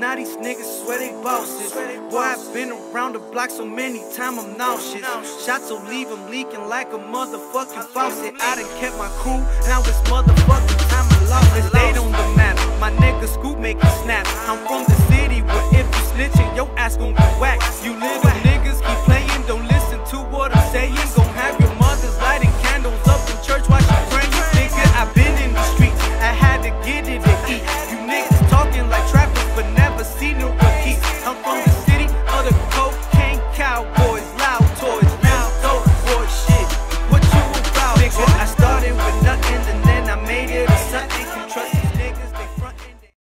Now these niggas swear they bosses. Boy, I've been around the block so many times I'm nauseous. Shots will leave them leaking like a motherfucking faucet. I done kept my cool, now it's motherfucking time I lost it. Stayed on the map, my nigga Scoop make a snap. I'm from the city where if you snitching, your ass gon' get whacked. You little niggas, keep playing, don't listen to what I'm saying. Go